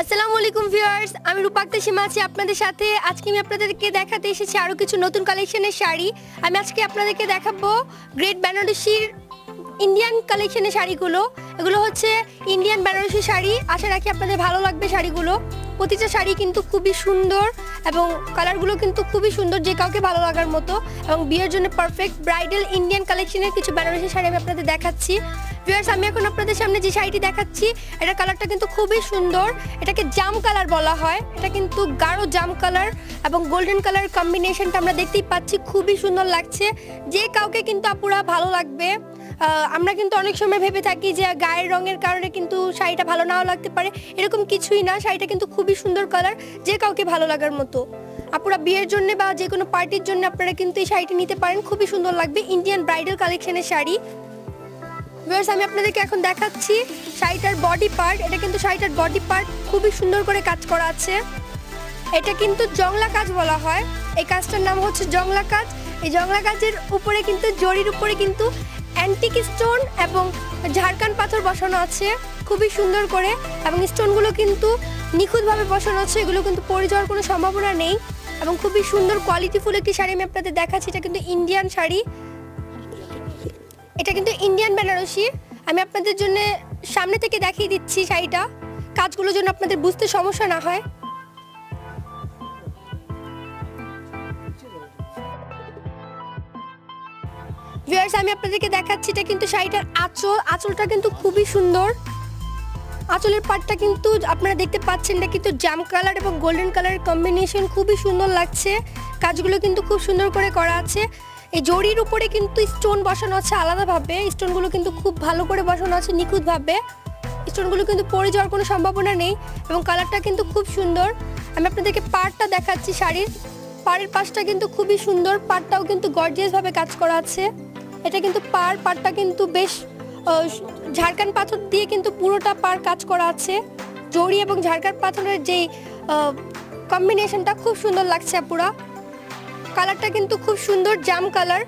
আসসালামু আলাইকুম ভিউয়ার্স, আমি রূপাক্তা সীমা আছি আপনাদের সাথে। আজকে আমি আপনাদেরকে দেখাতে এসেছি আরও কিছু নতুন কালেকশনের শাড়ি। আমি আজকে আপনাদেরকে দেখাবো গ্রেট বেনারসির ইন্ডিয়ান কালেকশনের শাড়িগুলো। এগুলো হচ্ছে ইন্ডিয়ান বেনারসি শাড়ি। আশা রাখি আপনাদের ভালো লাগবে শাড়িগুলো। প্রতিটা শাড়ি কিন্তু খুবই সুন্দর এবং কালারগুলো কিন্তু খুবই সুন্দর যে কাউকে ভালো লাগার মতো। এবং বিয়ের জন্য পারফেক্ট ব্রাইডাল ইন্ডিয়ান কালেকশনের কিছু বেনারসি শাড়ি আমি আপনাদের দেখাচ্ছি। ভিউয়ার্স আমি এখন আপনাদের সামনে যে শাড়িটি দেখাচ্ছি এটা কালারটা কিন্তু খুবই সুন্দর। এটাকে জাম কালার বলা হয়। এটা কিন্তু গাঢ় জাম কালার এবং গোল্ডেন কালার কম্বিনেশনটা আমরা দেখতেই পাচ্ছি। খুবই সুন্দর লাগছে। যে কাউকে কিন্তু আপুরা ভালো লাগবে আমরা কিন্তু অনেক সময় ভেবে থাকি যে গায়ের রঙের কারণে কিন্তু শাড়িটা ভালো নাও লাগতে পারে। এরকম কিছুই না, শাড়িটা কিন্তু খুবই সুন্দর কালার যে কাউকে ভালো লাগার মতো। আপুরা বিয়ের জন্য বা যে কোনো পার্টির জন্য আপনারা কিন্তু এই শাড়িটি নিতে পারেন। খুবই সুন্দর লাগবে। ইন্ডিয়ান ব্রাইডাল কালেকশনের শাড়ি। ভিউয়ার্স আমি আপনাদেরকে এখন দেখাচ্ছি শাড়িটার বডি পার্ট এটা কিন্তু শাড়িটার বডি পার্ট খুবই সুন্দর করে কাজ করা আছে। এটা কিন্তু জংলা কাজ বলা হয়। এই কাজটার নাম হচ্ছে জংলা কাজ। এই জংলা কাজের উপরে কিন্তু, জরির উপরে কিন্তু অ্যান্টিক স্টোন এবং ঝাড়খান পাথর বসানো আছে খুবই সুন্দর করে। এবং স্টোনগুলো কিন্তু নিখুঁতভাবে বসানো আছে। এগুলো কিন্তু পড়ে যাওয়ার কোনো সম্ভাবনা নেই। এবং খুবই সুন্দর কোয়ালিটিফুল একটি শাড়ি আমি আপনাদের দেখাচ্ছি। এটা কিন্তু ইন্ডিয়ান শাড়ি। এটা কিন্তু ইন্ডিয়ান বেনারসি আমি আপনাদের জন্য সামনে থেকে দেখিয়ে দিচ্ছি শাড়িটা। কাজগুলোর জন্য আপনাদের বুঝতে সমস্যা না হয়। ভিউয়ার্স আমি আপনাদেরকে দেখাচ্ছি, এটা কিন্তু শাড়িটার আঁচল। আঁচলটা কিন্তু খুবই সুন্দর। আঁচলের পাটটা কিন্তু আপনারা দেখতে পাচ্ছেন, এটা কিন্তু জাম কালার এবং গোল্ডেন কালারের কম্বিনেশন খুবই সুন্দর লাগছে। কাজগুলো কিন্তু খুব সুন্দর করে করা আছে। এই জরির উপরে কিন্তু স্টোন বসানো আছে আলাদাভাবে। স্টোনগুলো কিন্তু খুব ভালো করে বসানো আছে নিখুঁতভাবে। স্টোনগুলো কিন্তু পড়ে যাওয়ার কোনো সম্ভাবনা নেই এবং কালারটা কিন্তু খুব সুন্দর। আমি আপনাদেরকে পাড়টা দেখাচ্ছি শাড়ির। পাড়ের পাশটা কিন্তু খুবই সুন্দর, পাড়টাও কিন্তু গর্জিয়াসভাবে কাজ করা আছে। এটা কিন্তু পাড়, পাড়টা কিন্তু বেশ ঝাড়খান পাথর দিয়ে কিন্তু পুরোটা পাড় কাজ করা আছে। জড়ি এবং ঝাড়খান পাথরের যেই কম্বিনেশনটা খুব সুন্দর লাগছে পুরা কালারটা কিন্তু খুব সুন্দর, জাম কালার।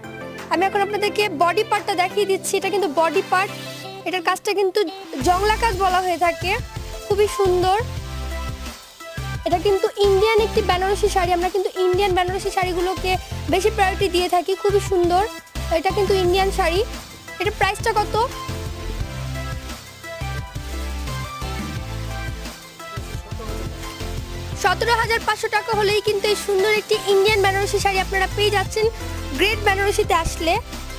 আমি এখন আপনাদেরকে বডি পার্টটা দেখিয়ে দিচ্ছি, এটা কিন্তু বডি পার্ট এটার কাজটা কিন্তু জংলা কাজ বলা হয়ে থাকে, খুবই সুন্দর। এটা কিন্তু ইন্ডিয়ান একটি বেনারসি শাড়ি, আমরা কিন্তু ইন্ডিয়ান বেনারসি শাড়িগুলোকে বেশি প্রায়োরিটি দিয়ে থাকি, খুবই সুন্দর। এটা কিন্তু ইন্ডিয়ান শাড়ি। এটা প্রাইসটা কত? সতেরো হাজার পাঁচশো টাকা হলেই কিন্তু এই সুন্দর একটি ইন্ডিয়ান বেনারসি শাড়ি আপনারা পেয়ে যাচ্ছেন। গ্রেট বেনারসিতে আসলে।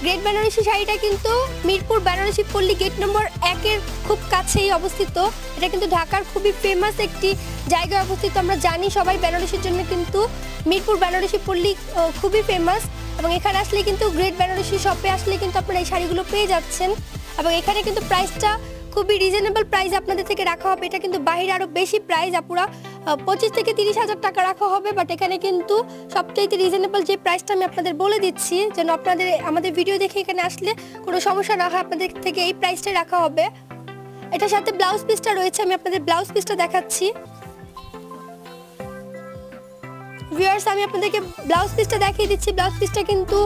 গ্রেট বেনারসি শাড়িটা কিন্তু মিরপুর বেনারসি পল্লী গেট নম্বর একের খুব কাছেই অবস্থিত। এটা কিন্তু ঢাকার খুবই ফেমাস একটি জায়গায় অবস্থিত। আমরা জানি সবাই বেনারসির জন্য কিন্তু মিরপুর বেনারসি পল্লী খুবই ফেমাস এবং এখানে আসলে কিন্তু গ্রেট বেনারসি শপে আসলে কিন্তু আপনারা এই শাড়িগুলো পেয়ে যাচ্ছেন। এবং এখানে কিন্তু প্রাইসটা খুবই রিজনেবল প্রাইস আপনাদের থেকে রাখা হবে। এটা কিন্তু বাইরে আরও বেশি প্রাইস আপুরা পঁচিশ থেকে তিরিশ হাজার টাকা রাখা হবে বাট এখানে কিন্তু সবচাইতে রিজনেবল যে প্রাইসটা আমি আপনাদের বলে দিচ্ছি, যেন আপনাদের, আমাদের ভিডিও দেখে এখানে আসলে কোনো সমস্যা না হয়, আপনাদের থেকে এই প্রাইসটাই রাখা হবে। এটার সাথে ব্লাউজ পিসটা রয়েছে, আমি আপনাদের ব্লাউজ পিসটা দেখাচ্ছি। ভিউয়ার্স আমি আপনাদেরকে ব্লাউজ পিসটা দেখিয়ে দিচ্ছি। ব্লাউজ পিসটা কিন্তু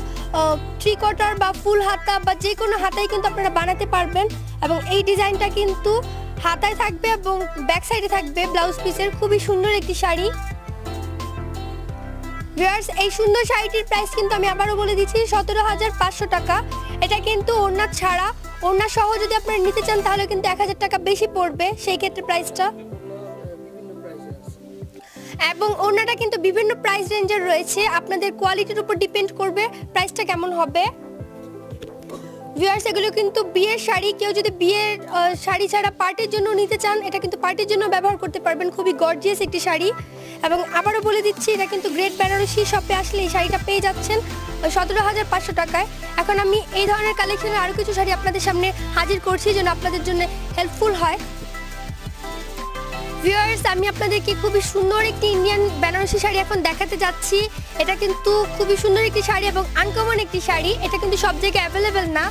থ্রি কোয়ার্টার বা ফুল হাতা বা যে কোনো হাতায় কিন্তু আপনারা বানাতে পারবেন। এবং এই ডিজাইনটা কিন্তু হাতায় থাকবে এবং ব্যাক সাইডে থাকবে ব্লাউজ পিসের খুবই সুন্দর একটি শাড়ি। ভিউয়ার্স এই সুন্দর শাড়িটির প্রাইস কিন্তু আমি আবারও বলে দিচ্ছি, সতেরো হাজার পাঁচশো টাকা। এটা কিন্তু ওড়না ছাড়া, ওড়না সহ যদি আপনারা নিতে চান তাহলে কিন্তু এক হাজার টাকা বেশি পড়বে সেই ক্ষেত্রে প্রাইসটা এবং ওড়নাটা কিন্তু বিভিন্ন প্রাইস রেঞ্জের রয়েছে। আপনাদের কোয়ালিটির উপর ডিপেন্ড করবে। প্রাইসটা কেমন হবে? ভিউয়ার্স এগুলো কিন্তু বিয়ের শাড়ি। কেউ যদি বিয়ের শাড়ি ছাড়া পার্টির জন্য নিতে চান, এটা কিন্তু পার্টির জন্য ব্যবহার করতে পারবেন। খুবই গর্জিয়াস একটি শাড়ি। এবং আবারও বলে দিচ্ছি, এটা কিন্তু গ্রেট বেনারসি শপে আসলে এই শাড়িটা পেয়ে যাচ্ছেন সতেরো হাজার পাঁচশো টাকায়। এখন আমি এই ধরনের কালেকশনের আরও কিছু শাড়ি আপনাদের সামনে হাজির করছি, যেন আপনাদের জন্য হেল্পফুল হয়। ভিউয়ার্স আমি আপনাদেরকে খুবই সুন্দর একটি ইন্ডিয়ান বেনারসি শাড়ি এখন দেখাতে যাচ্ছি। এটা কিন্তু খুবই সুন্দর একটি শাড়ি এবং আনকমন একটি শাড়ি। এটা কিন্তু সব জায়গায় অ্যাভেলেবেল না।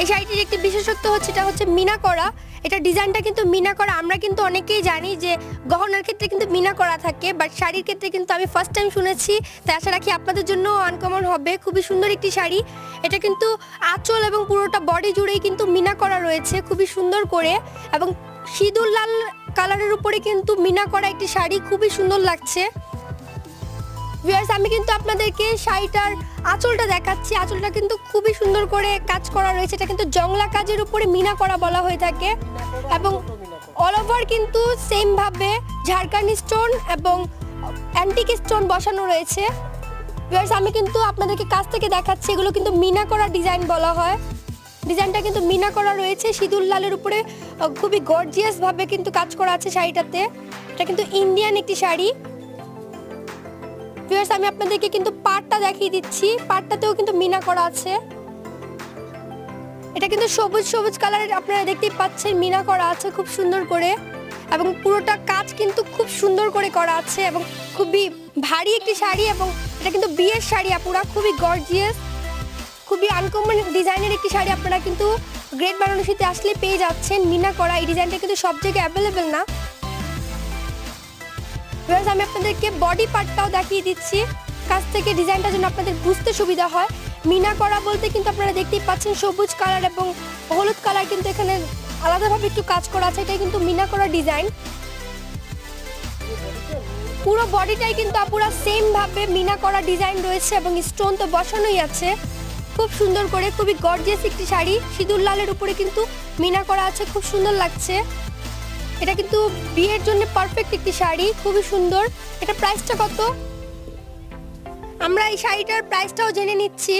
এই শাড়িটির একটি বিশেষত্ব হচ্ছে, এটা হচ্ছে মিনা করা। এটা ডিজাইনটা কিন্তু মিনা করা। আমরা কিন্তু অনেকেই জানি যে গহনার ক্ষেত্রে কিন্তু মিনা করা থাকে বাট শাড়ির ক্ষেত্রে কিন্তু আমি ফার্স্ট টাইম শুনেছি, তাই আশা রাখি আপনাদের জন্য আনকমন হবে। খুবই সুন্দর একটি শাড়ি। এটা কিন্তু আঁচল এবং পুরোটা বডি জুড়েই কিন্তু মিনা করা রয়েছে, খুবই সুন্দর করে। এবং সিঁদুর লাল কালারের উপরে কিন্তু মিনা করা একটি শাড়ি খুবই সুন্দর লাগছে। ভিউয়ার্স আমি কিন্তু আপনাদেরকে শাড়িটার আঁচলটা দেখাচ্ছি। আঁচলটা কিন্তু খুবই সুন্দর করে কাজ করা রয়েছে। এটা কিন্তু জংলা কাজের উপরে মিনা করা বলা হয়ে থাকে এবং অল ওভার কিন্তু সেম ভাবে ঝাড়খান্ডি স্টোন এবং অ্যান্টিক স্টোন বসানো রয়েছে। ভিউয়ার্স আমি কিন্তু আপনাদেরকে কাছ থেকে দেখাচ্ছি। এগুলো কিন্তু মিনা করা ডিজাইন বলা হয়। ডিজাইনটা কিন্তু মিনা করা রয়েছে। সিঁদুর লালের উপরে খুবই গর্জিয়াস ভাবে কিন্তু কাজ করা আছে শাড়িটাতে। এটা কিন্তু ইন্ডিয়ান একটি শাড়ি। ভিউয়ার্স আমি আপনাদেরকে কিন্তু পাটটা দেখিয়ে দিচ্ছি। পাটটাতেও কিন্তু মিনা করা আছে। এটা কিন্তু সবুজ সবুজ কালারের আপনারা দেখতেই পাচ্ছেন, মিনা করা আছে খুব সুন্দর করে। এবং পুরোটা কাজ কিন্তু খুব সুন্দর করে করা আছে এবং খুবই ভারী একটি শাড়ি এবং এটা কিন্তু বিয়ের শাড়ি আপুরা, খুবই গর্জিয়াস খুবই আনকমন ডিজাইনের একটি শাড়ি আপনারা কিন্তু গ্রেট বারাণসীতে আসলে পেয়ে যাচ্ছেন। মিনা করা, এই ডিজাইনটা কিন্তু সব জায়গায় অ্যাভেলেবেল না। আমি আপনাদেরকে বডি পার্টটাও দেখিয়ে দিচ্ছি। কাছ থেকে ডিজাইনটা যেন আপনাদের বুঝতে সুবিধা হয়। মিনা করা বলতে কিন্তু আপনারা দেখতেই পাচ্ছেন সবুজ কালার এবং হলুদ কালার কিন্তু এখানে আলাদাভাবে একটু কাজ করা আছে। এটাই কিন্তু মিনা করা ডিজাইন পুরো বডিটাই কিন্তু আপুরা সেম ভাবে মিনা করা ডিজাইন রয়েছে এবং স্টোন তো বসানোই আছে। খুব সুন্দর করে, খুবই গর্জিয়াস একটি শাড়ি। সিঁদুর লালের উপরে কিন্তু মিনা করা আছে, খুব সুন্দর লাগছে। এটা কিন্তু বিয়ের জন্য পারফেক্ট একটি শাড়ি, খুবই সুন্দর। এটা প্রাইসটা কত? আমরা এই শাড়িটার প্রাইসটাও জেনে নিচ্ছি।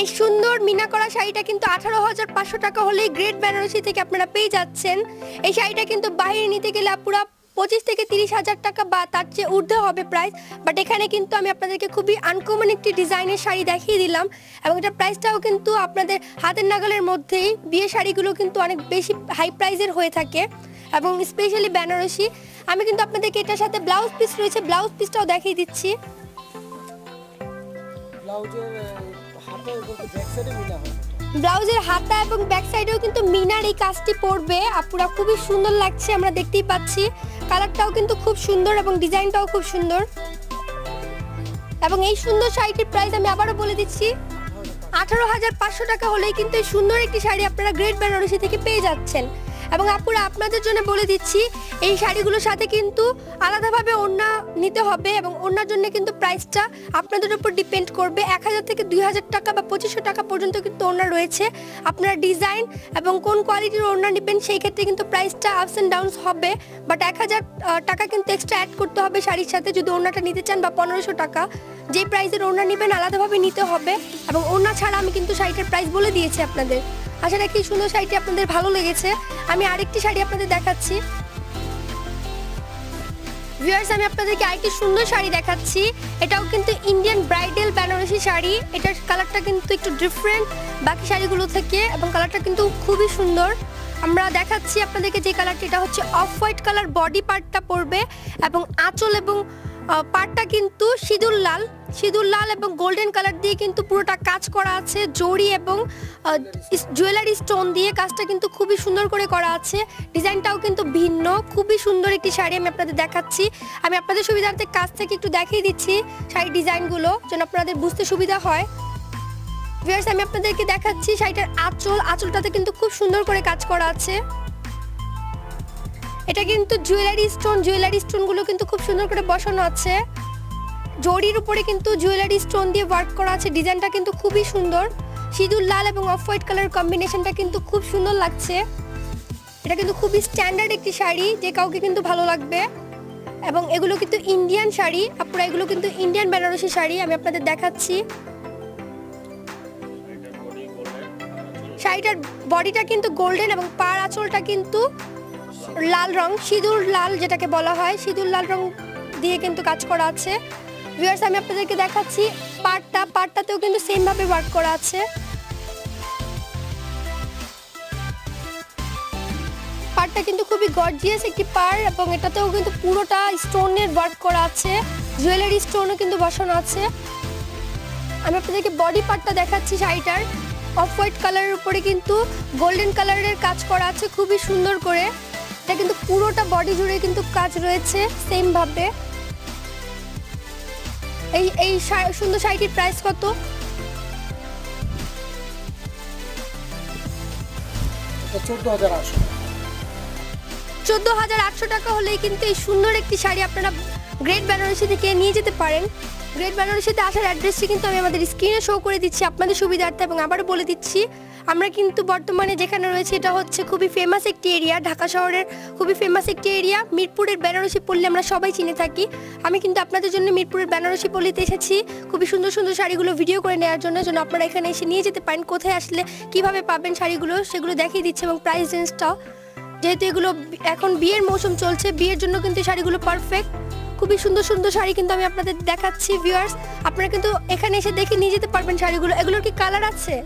এই সুন্দর মিনা করা শাড়িটা কিন্তু আঠারো হাজার পাঁচশো টাকা হলেই গ্রেট বেনারসি থেকে আপনারা পেয়ে যাচ্ছেন। এই শাড়িটা কিন্তু বাইরে নিতে গেলে পুরো পঁচিশ থেকে তিরিশ হাজার টাকা বা তার চেয়ে ঊর্ধ্বে হবে প্রাইস বাট এখানে কিন্তু আমি আপনাদেরকে খুবই আনকমন একটি ডিজাইনের শাড়ি দেখিয়ে দিলাম এবং এটার প্রাইসটাও কিন্তু আপনাদের হাতের নাগালের মধ্যেই বিয়ে শাড়িগুলো কিন্তু অনেক বেশি হাই প্রাইজের হয়ে থাকে এবং স্পেশালি বেনারসি আমি কিন্তু আপনাদেরকে এটার সাথে ব্লাউজ পিস রয়েছে ব্লাউজ পিসটাও দেখিয়ে দিচ্ছি। ব্লাউজের হাতে এবং ব্যাক সাইডেও কিন্তু মিনার এই কাজটি পড়বে আপুরা খুবই সুন্দর লাগছে আমরা দেখতেই পাচ্ছি। কালারটাও কিন্তু খুব সুন্দর এবং ডিজাইনটাও খুব সুন্দর। এবং এই সুন্দর শাড়িটির প্রাইস আমি আবারও বলে দিচ্ছি, আঠারো হাজার পাঁচশো টাকা হলেই কিন্তু এই সুন্দর একটি শাড়ি আপনারা গ্রেট বেনারসি থেকে পেয়ে যাচ্ছেন। এবং আপুরা আপনাদের জন্য বলে দিচ্ছি, এই শাড়িগুলোর সাথে কিন্তু আলাদাভাবে ওড়না নিতে হবে এবং ওড়নার জন্য কিন্তু প্রাইসটা আপনাদের উপর ডিপেন্ড করবে। এক হাজার থেকে দুই হাজার টাকা বা পঁচিশশো টাকা পর্যন্ত কিন্তু ওড়না রয়েছে আপনারা ডিজাইন এবং কোন কোয়ালিটির ওড়না নেবেন সেই ক্ষেত্রে কিন্তু প্রাইসটা আপস অ্যান্ড ডাউনস হবে। বাট এক হাজার টাকা কিন্তু এক্সট্রা অ্যাড করতে হবে শাড়ির সাথে। যদি ওড়নাটা নিতে চান বা পনেরোশো টাকা যে প্রাইসের ওড়না নেবেন আলাদাভাবে নিতে হবে এবং ওড়না ছাড়া আমি কিন্তু শাড়িটার প্রাইস বলে দিয়েছি আপনাদের। আশা রাখি সুন্দর শাড়িটি আপনাদের ভালো লেগেছে। আমি আরেকটি শাড়ি আপনাদের দেখাচ্ছি। ভিউয়ার্স আমি আপনাদেরকে আরেকটি সুন্দর শাড়ি দেখাচ্ছি। এটাও কিন্তু ইন্ডিয়ান ব্রাইডাল বেনারসি শাড়ি। এটার কালারটা কিন্তু একটু ডিফারেন্ট বাকি শাড়িগুলো থেকে এবং কালারটা কিন্তু খুবই সুন্দর। আমরা দেখাচ্ছি আপনাদেরকে যে কালারটি, এটা হচ্ছে অফ হোয়াইট কালার বডি পার্টটা পরবে এবং আঁচল এবং পাড়টা কিন্তু সিঁদুর লাল সিঁদুর লাল এবং গোল্ডেন কালার দিয়ে কিন্তু পুরোটা কাজ করা আছে। জড়ি এবং জুয়েলারি স্টোন দিয়ে কাজটা কিন্তু খুবই সুন্দর করে করা আছে। ডিজাইনটাও কিন্তু ভিন্ন, খুবই সুন্দর একটি শাড়ি আমি আপনাদের দেখাচ্ছি। আমি আপনাদের সুবিধার্থে কাছ থেকে একটু দেখিয়ে দিচ্ছি শাড়ির ডিজাইনগুলো, যেন আপনাদের বুঝতে সুবিধা হয়। আমি আপনাদেরকে দেখাচ্ছি শাড়িটার আঁচল। আঁচলটাতে কিন্তু খুব সুন্দর করে কাজ করা আছে। এটা কিন্তু জুয়েলারি স্টোন জুয়েলারি স্টোনগুলো কিন্তু খুব সুন্দর করে বসানো আছে। জরির উপরে কিন্তু জুয়েলারি স্টোন দিয়ে ওয়ার্ক করা আছে। ডিজাইনটা কিন্তু খুবই সুন্দর। সিঁদুর লাল এবং অফ হোয়াইট কালার কম্বিনেশনটা কিন্তু খুব সুন্দর লাগছে। এটা কিন্তু খুবই স্ট্যান্ডার্ড একটি শাড়ি, যে কাউকে কিন্তু ভালো লাগবে। এবং এগুলো কিন্তু ইন্ডিয়ান শাড়ি। আপনারা এগুলো কিন্তু ইন্ডিয়ান বেনারসি শাড়ি, আমি আপনাদের দেখাচ্ছি। শাড়িটার বডিটা কিন্তু গোল্ডেন এবং পার আঁচলটা কিন্তু লাল রং, সিঁদুর লাল যেটাকে বলা হয়, সিঁদুর লাল রং দিয়ে কিন্তু কাজ করা আছে। ভিউয়ার্স আমি আপনাদেরকে দেখাচ্ছি পাটটা। পাটটাতেও কিন্তু সেম ভাবে ওয়ার্ক করা আছে। পাটটা কিন্তু খুবই গর্জিয়াস একটি পার এবং এটাতেও কিন্তু পুরোটা স্টোনের ওয়ার্ক করা আছে। জুয়েলারি স্টোনও কিন্তু বসানো আছে। আমি আপনাদেরকে বডি পার্টটা দেখাচ্ছি শাড়িটার। অফ হোয়াইট কালারের উপরে কিন্তু গোল্ডেন কালারের কাজ করা আছে, খুবই সুন্দর করে। এটা কিন্তু পুরোটা বডি জুড়ে কিন্তু কাজ রয়েছে সেম ভাবে। এই এই সুন্দর শাড়িটির প্রাইস কত? এটা এটা চোদ্দ হাজার আটশো চোদ্দ হাজার আটশো টাকা হলেই কিন্তু এই সুন্দর একটি শাড়ি আপনারা গ্রেট বেনারসি থেকে নিয়ে যেতে পারেন। গ্রেট বেনারসিতে আসার অ্যাড্রেসটি কিন্তু আমি আমাদের স্ক্রিনে শো করে দিচ্ছি আপনাদের সুবিধার্থে এবং আবারও বলে দিচ্ছি আমরা কিন্তু বর্তমানে যেখানে রয়েছে, এটা হচ্ছে খুবই ফেমাস একটি এরিয়া ঢাকা শহরের খুবই ফেমাস একটি এরিয়া মিরপুরের বেনারসি পল্লী আমরা সবাই চিনে থাকি। আমি কিন্তু আপনাদের জন্য মিরপুরের বেনারসি পল্লীতে এসেছি। খুবই সুন্দর সুন্দর শাড়িগুলো ভিডিও করে নেওয়ার জন্য, যেন আপনারা এখানে এসে নিয়ে যেতে পারেন। কোথায় আসলে কীভাবে পাবেন শাড়িগুলো, সেগুলো দেখিয়ে দিচ্ছে এবং প্রাইস রেঞ্জটাও যেহেতু এগুলো এখন বিয়ের মৌসুম চলছে, বিয়ের জন্য কিন্তু শাড়িগুলো পারফেক্ট খুবই সুন্দর সুন্দর শাড়ি কিন্তু আমি আপনাদের দেখাচ্ছি ভিউয়ার্স আপনারা কিন্তু এখানে এসে দেখে নিয়ে যেতে পারবেন শাড়িগুলো। এগুলোর কি কালার আছে?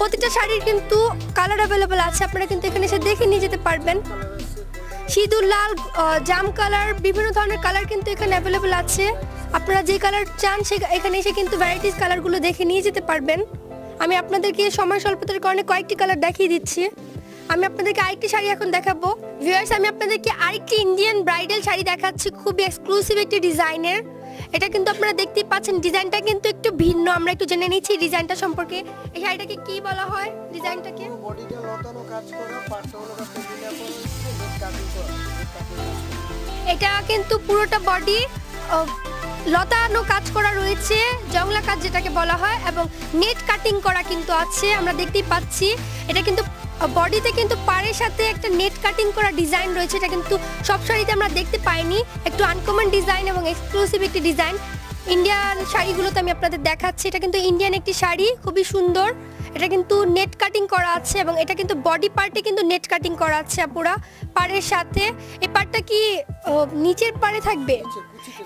প্রতিটা শাড়ির কিন্তু কালার অ্যাভেলেবেল আছে, আপনারা কিন্তু এখানে এসে দেখে নিয়ে যেতে পারবেন। সিঁদুর, লাল জাম কালার বিভিন্ন ধরনের কালার কিন্তু এখানে অ্যাভেলেবেল আছে। আপনারা যে কালার চান, সে, এখানে এসে কিন্তু ভ্যারাইটিস কালারগুলো দেখে নিয়ে যেতে পারবেন। আমি আপনাদেরকে সময় স্বল্পতার কারণে কয়েকটি কালার দেখিয়ে দিচ্ছি। আমি আপনাদেরকে আরেকটি শাড়ি এখন দেখাবো। ভিউয়ার্স আমি আপনাদেরকে আরেকটি ইন্ডিয়ান ব্রাইডাল শাড়ি দেখাচ্ছি, খুবই এক্সক্লুসিভ একটি ডিজাইনের এটা কিন্তু আপনারা দেখতেই পাচ্ছেন ডিজাইনটা কিন্তু একটু ভিন্ন। আমরা একটু জেনে নিচ্ছি ডিজাইনটা সম্পর্কে। এই শাড়িটাকে কি বলা হয় ডিজাইনটাকে? বডিটা লতানো কাজ করা পাটটা হলো কাটিং করা। এটা কিন্তু পুরোটা বডি লতানো কাজ করা রয়েছে জংলা কাজ যেটাকে বলা হয় এবং নেট কাটিং করা কিন্তু আছে আমরা দেখতেই পাচ্ছি। এটা কিন্তু বডিতে কিন্তু পাড়ের সাথে একটা নেট কাটিং করা ডিজাইন রয়েছে, এটা কিন্তু সব শাড়িতে আমরা দেখতে পাইনি। একটু আনকমন ডিজাইন এবং এক্সক্লুসিভ একটি ডিজাইন ইন্ডিয়ান শাড়িগুলোতে আমি আপনাদের দেখাচ্ছি। এটা কিন্তু ইন্ডিয়ান একটি শাড়ি, খুবই সুন্দর। এটা কিন্তু নেট কাটিং করা আছে এবং এটা কিন্তু বডি পার্টে কিন্তু নেট কাটিং করা আছে আপুরা, পাড়ের সাথে। এই পার্টটা কি নিচের পাড়ে থাকবে?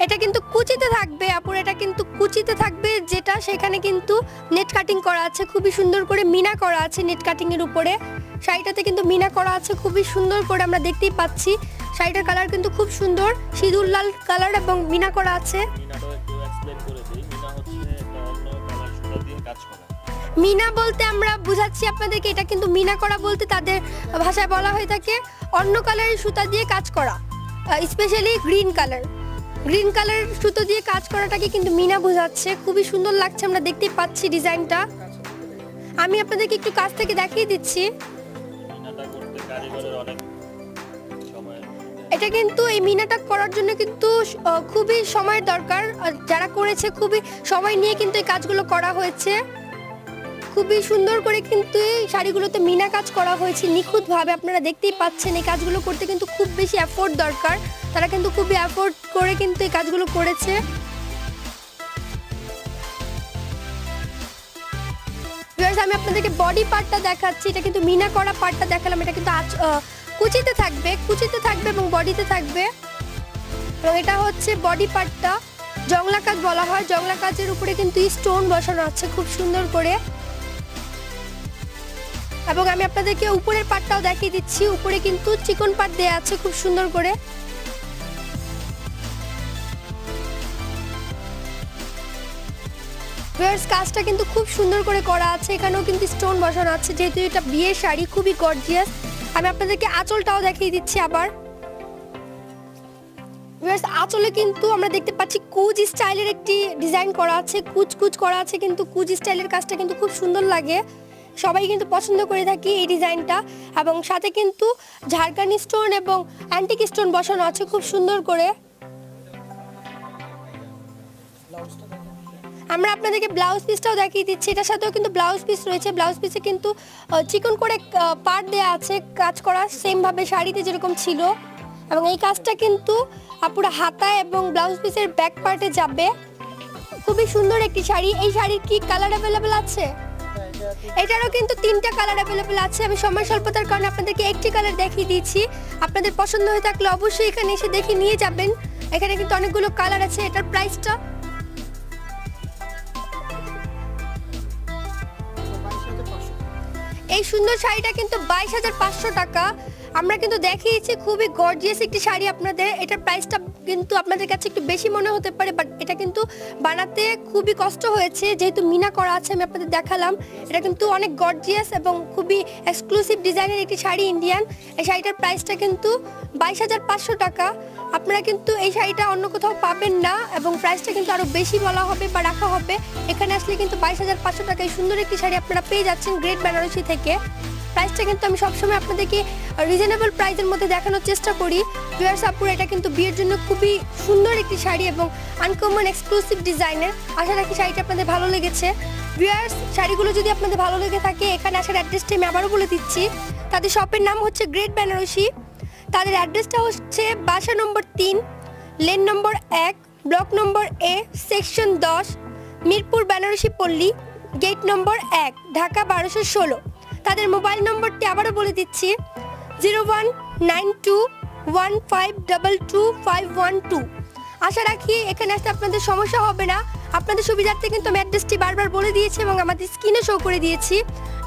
এটা কিন্তু কুচিতে থাকবে, আপুরা, এটা কিন্তু কুচিতে থাকবে, যেটা সেখানে কিন্তু নেট কাটিং করা আছে। খুবই সুন্দর করে মিনা করা আছে নেট কাটিং এর উপরে। শাড়িটাতে কিন্তু মিনা করা আছে, খুবই সুন্দর করে আমরা দেখতেই পাচ্ছি। শাড়িটার কালার কিন্তু খুব সুন্দর। সিঁদুর লাল কালার এবং মিনা করা আছে। মিনা বলতে আমরা বুঝাচ্ছি আপনাদেরকে, এটা কিন্তু মিনা করা বলতে তাদের ভাষায় বলা হয়ে থাকে অন্য কালারের সুতা দিয়ে কাজ করা specially green colour green colour সুতো দিয়ে কাজ করাটাকে কিন্তু মিনা বোঝাচ্ছে, খুবই সুন্দর লাগছে, আমরা দেখতে পাচ্ছি ডিজাইনটা। আমি আপনাদেরকে একটু কাছ থেকে দেখিয়ে দিচ্ছি। এটা কিন্তু এই মিনাটা করার জন্য কিন্তু খুবই সময়ের দরকার যারা করেছে, খুবই সময় নিয়ে কিন্তু এই কাজগুলো করা হয়েছে। খুবই সুন্দর করে কিন্তু এই শাড়িগুলোতে মিনা কাজ করা হয়েছে। নিখুঁতভাবে আপনারা দেখতেই পাচ্ছেন এই কাজগুলো করতে কিন্তু খুব বেশি অ্যাফোর্ড দরকার। তারা কিন্তু খুবই অ্যাফোর্ড করে কিন্তু এই কাজগুলো করেছে। আমি আপনাদেরকে বডি পার্টটা দেখাচ্ছি। এটা কিন্তু মিনা করা পার্টটা দেখালাম। এটা কিন্তু কুচিতে থাকবে। কুচিতে থাকবে এবং বডিতে থাকবে। এবং এটা হচ্ছে বডি পার্টটা জংলা কাজ বলা হয়। জংলা কাজের উপরে কিন্তু স্টোন বসানো আছে খুব সুন্দর করে। এবং আমি আপনাদেরকে উপরের পাটটাও দেখিয়ে দিচ্ছি। উপরে কিন্তু চিকন পাট দেওয়া আছে খুব সুন্দর করে। কাজটা কিন্তু খুব সুন্দর করে করা আছে। এখানেও কিন্তু স্টোন বসানো আছে। যেহেতু এটা বিয়ের শাড়ি, খুবই গর্জিয়াস আমি আপনাদেরকে আঁচলটাও দেখিয়ে দিচ্ছি আবার। আঁচলে কিন্তু আমরা দেখতে পাচ্ছি কুচ স্টাইলের একটি ডিজাইন করা আছে। কুচ কুচ করা আছে কিন্তু কুচ স্টাইলের কাজটা কিন্তু খুব সুন্দর লাগে। সবাই কিন্তু পছন্দ করে থাকি এই ডিজাইনটা। এবং সাথে কিন্তু ঝাড়খানি স্টোন এবং অ্যান্টিক স্টোন বসানো আছে খুব সুন্দর করে। আমরা আপনাদেরকে ব্লাউজ পিসটাও দেখিয়ে দিচ্ছি। এটার সাথেও কিন্তু ব্লাউজ পিস রয়েছে। ব্লাউজ পিসে কিন্তু চিকন করে পার্ট দেওয়া আছে কাজ করা। সেমভাবে শাড়িতে যেরকম ছিল। এবং এই কাজটা কিন্তু আপুরা হাতায় এবং ব্লাউজ পিসের ব্যাক পার্টে যাবে। খুবই সুন্দর একটি শাড়ি। এই শাড়ির কি কালার অ্যাভেলেবেল আছে? এটারও কিন্তু তিনটা কালার অ্যাভেলেবেল আছে। আমি সময় স্বল্পতার কারণে আপনাদেরকে একটি কালার দেখিয়ে দিয়েছি। আপনাদের পছন্দ হয়ে থাকলে অবশ্যই এখানে এসে দেখে নিয়ে যাবেন। এখানে কিন্তু অনেকগুলো কালার আছে, এটার প্রাইসটা এই সুন্দর শাড়িটা কিন্তু বাইশ হাজার পাঁচশো টাকা। আমরা কিন্তু দেখিয়েছি খুবই গর্জিয়াস একটি শাড়ি আপনাদের। এটার প্রাইসটা কিন্তু আপনাদের কাছে একটু বেশি মনে হতে পারে বাট এটা কিন্তু বানাতে খুবই কষ্ট হয়েছে। যেহেতু মিনা করা আছে, আমি আপনাদের দেখালাম। এটা কিন্তু অনেক গর্জিয়াস এবং খুবই এক্সক্লুসিভ ডিজাইনের একটি শাড়ি ইন্ডিয়ান এই শাড়িটার প্রাইসটা কিন্তু বাইশ হাজার পাঁচশো টাকা। আপনারা কিন্তু এই শাড়িটা অন্য কোথাও পাবেন না এবং প্রাইসটা কিন্তু আরও বেশি বলা হবে বা রাখা হবে। এখানে আসলে কিন্তু বাইশ হাজার পাঁচশো টাকায় সুন্দর একটি শাড়ি আপনারা পেয়ে যাচ্ছেন গ্রেট বেনারসি থেকে। প্রাইসটা কিন্তু আমি সবসময় আপনাদেরকে রিজনেবল প্রাইসের মধ্যে দেখানোর চেষ্টা করি। ভিউয়ার্স আপুর, এটা কিন্তু বিয়ের জন্য খুবই সুন্দর একটি শাড়ি এবং আনকমন এক্সক্লুসিভ ডিজাইনের আশা রাখি শাড়িটা আপনাদের ভালো লেগেছে। ভিউয়ার্স শাড়িগুলো যদি আপনাদের ভালো লেগে থাকে, এখানে আসার অ্যাড্রেসটা আমি আবারও বলে দিচ্ছি। তাদের শপের নাম হচ্ছে গ্রেট বেনারসি তাদের অ্যাড্রেসটা হচ্ছে বাসা নম্বর তিন লেন নম্বর এক ব্লক নম্বর এ সেকশন দশ, মিরপুর বেনারসি পল্লী গেট নম্বর এক, ঢাকা বারোশো ষোলো। তাদের মোবাইল নম্বরটি আবারও বলে দিচ্ছি, zero one nine two one five two five one two. আশা রাখি এখানে আসতে আপনাদের সমস্যা হবে না। আপনাদের সুবিধার্থে কিন্তু আমি অ্যাড্রেসটি বারবার বলে দিয়েছি এবং আমাদের স্ক্রিনে শো করে দিয়েছি।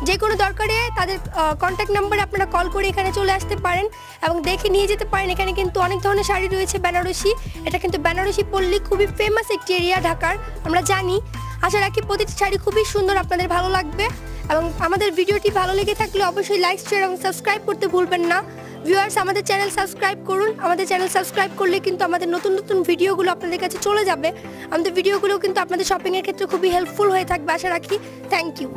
যে কোনো দরকারে তাদের কন্ট্যাক্ট নাম্বারে আপনারা কল করে এখানে চলে আসতে পারেন এবং দেখে নিয়ে যেতে পারেন। এখানে কিন্তু অনেক ধরনের শাড়ি রয়েছে, বেনারসি। এটা কিন্তু বেনারসি পল্লী খুবই ফেমাস একটি এরিয়া ঢাকার, আমরা জানি। আশা রাখি প্রতিটি শাড়ি খুবই সুন্দর, আপনাদের ভালো লাগবে। এবং আমাদের ভিডিওটি ভালো লেগে থাকলে অবশ্যই লাইক শেয়ার এবং সাবস্ক্রাইব করতে ভুলবেন না। ভিউয়ার্স আমাদের চ্যানেল সাবস্ক্রাইব করুন। আমাদের চ্যানেল সাবস্ক্রাইব করলে কিন্তু আমাদের নতুন নতুন ভিডিওগুলো আপনাদের কাছে চলে যাবে। আমাদের ভিডিওগুলো কিন্তু আপনাদের শপিংয়ের ক্ষেত্রে খুবই হেল্পফুল হয়ে থাকবে, আশা রাখি। Thank you